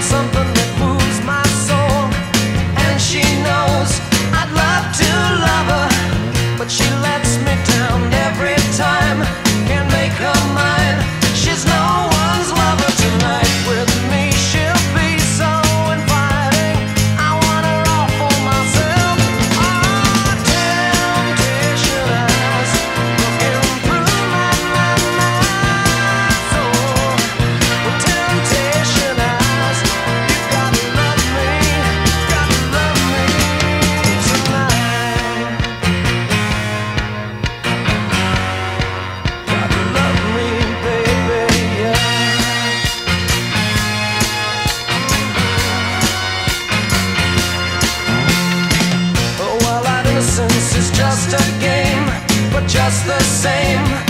something just a game, but just the same.